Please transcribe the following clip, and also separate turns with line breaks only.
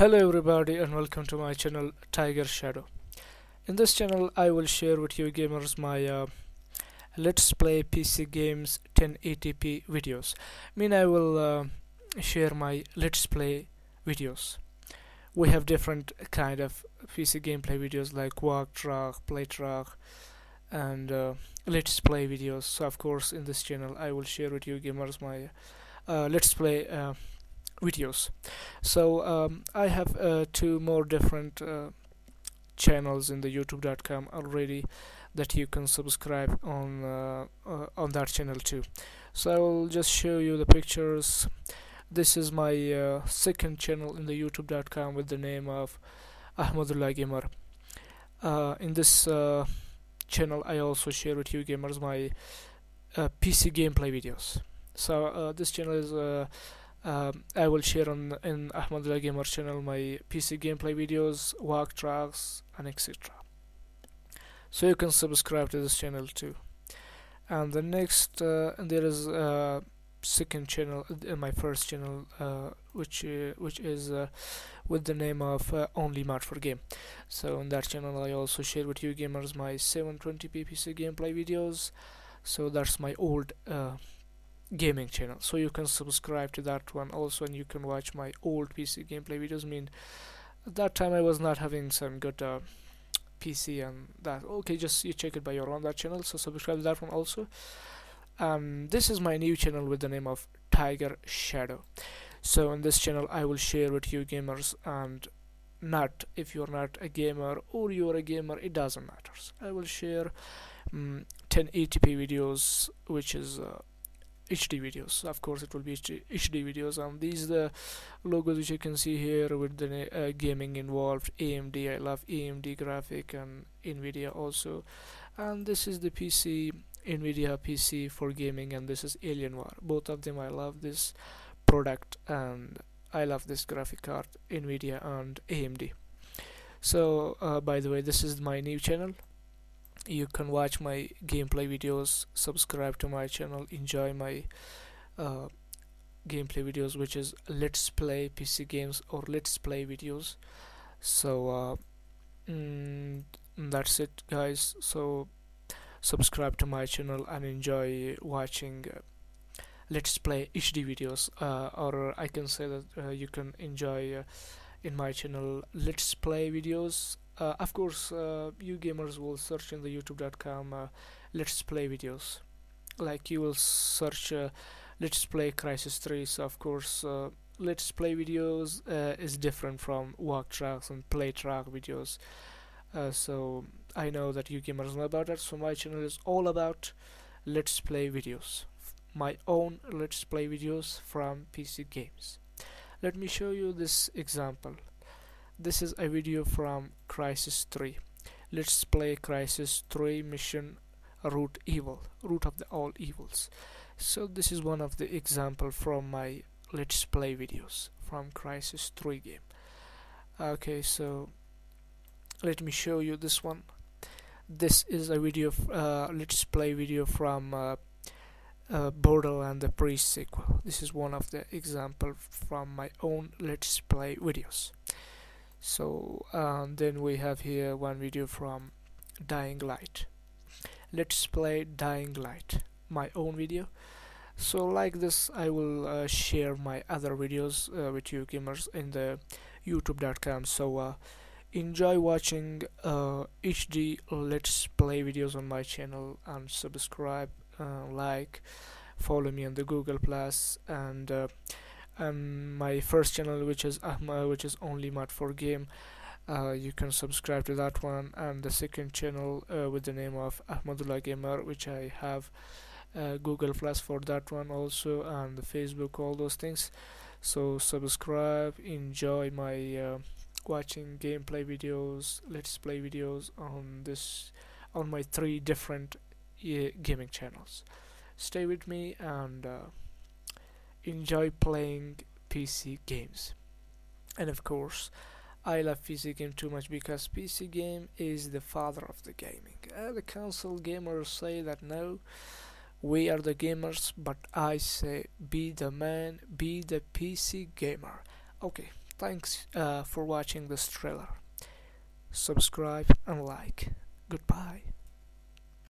Hello everybody and welcome to my channel Tiger Shadow. In this channel I will share with you gamers my uh, Let's Play PC Games 1080p videos. I mean I will uh, share my Let's Play videos. We have different kind of PC gameplay videos like walk track, play track and uh, Let's Play videos. So of course in this channel I will share with you gamers my uh, Let's Play uh, videos. So um, I have uh, two more different uh, channels in the youtube.com already that you can subscribe on uh, uh, on that channel too. So I will just show you the pictures. This is my uh, second channel in the youtube.com with the name of Ahmadullah Gamer. Uh, in this channel I also share with you gamers my PC gameplay videos. So this channel is um, I will share on in Ahmadullah Gamer channel my PC gameplay videos, walk tracks and etc. So you can subscribe to this channel too. And the next uh, there is a second channel, uh, my first channel, uh, which uh, which is uh, with the name of uh, Only Mad for Game. So on that channel I also share with you gamers my 720p PC gameplay videos. So that's my old gaming channel. So you can subscribe to that one also and you can watch my old PC gameplay videos. I mean at that time I was not having some good uh, PC and that. Okay just you check it by your own that channel so subscribe to that one also. Um, this is my new channel with the name of Tiger Shadow. So in this channel I will share with you gamers and not if you're not a gamer or you're a gamer it doesn't matter. I will share um, 1080p videos which is uh, HD videos. Of course it will be HD, HD videos. And these the logos which you can see here with the uh, gaming involved AMD I love AMD graphic and Nvidia also. And this is the PC Nvidia PC for gaming and this is Alienware both of them I love this product and I love this graphic card Nvidia and AMD so uh, by the way this is my new channel you can watch my gameplay videos subscribe to my channel enjoy my uh, gameplay videos which is let's play PC games or let's play videos. So uh, mm, that's it guys. So subscribe to my channel and enjoy watching uh, let's play HD videos. Uh, or I can say that uh, you can enjoy uh, in my channel let's play videos uh, of course uh, you gamers will search in the youtube.com uh, let's play videos. Like you will search uh, let's play Crysis 3 so of course uh, let's play videos uh, is different from walk tracks and play track videos. So I know that you gamers know about that. So my channel is all about let's play videos. My own let's play videos from PC games. Let me show you this example this is a video from Crysis 3 let's play Crysis 3 mission root evil root of the all evils. So this is one of the example from my let's play videos from Crysis 3 game. Okay so let me show you this one. This is a video uh, let's play video from uh, uh, Borderland the pre-sequel this is one of the example from my own let's play videos so um, then we have here one video from Dying Light. Let's play Dying Light my own video. So like this I will uh, share my other videos uh, with you gamers in the youtube.com so uh, enjoy watching HD uh, let's play videos on my channel and subscribe uh, like follow me on the Google Plus and and my first channel which is Ahmad which is only Mad for Game uh, you can subscribe to that one. And the second channel uh, with the name of Ahmadullah Gamer which I have uh, Google Plus for that one also and the Facebook all those things. So subscribe enjoy my uh, watching gameplay videos let's play videos on this on my three different gaming channels. Stay with me and uh, enjoy playing PC games. And of course, I love PC game too much because PC game is the father of the gaming. Uh, the console gamers say that no, we are the gamers, but I say be the man, be the PC gamer. Okay, thanks uh, for watching this trailer subscribe and like goodbye